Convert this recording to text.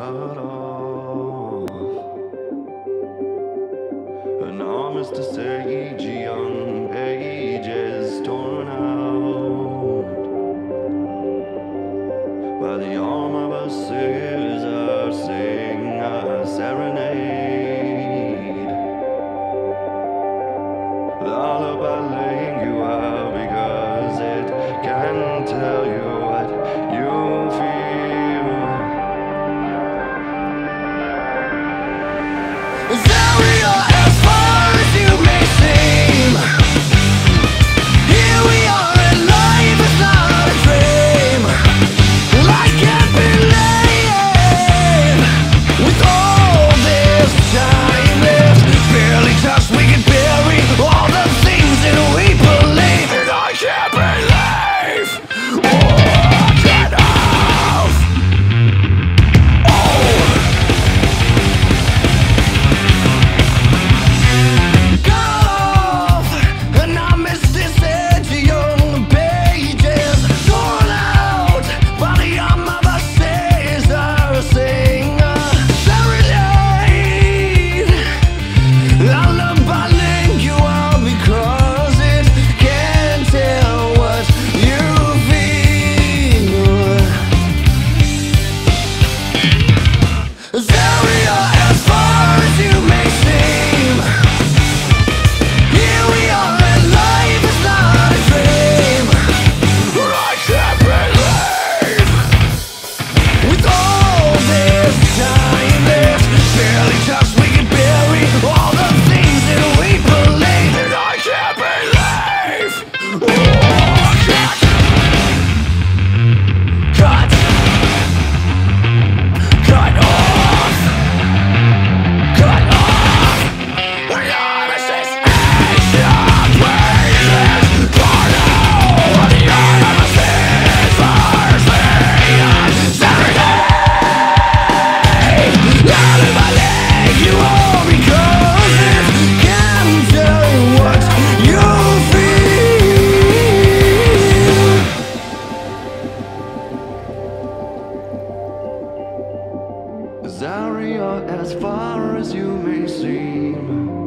cut off. An arm is to sage young pages torn out by the arm of a scissor. Sing a serenade. Lullaby laying you out because it can tell you I'll Azaria as far as you may seem.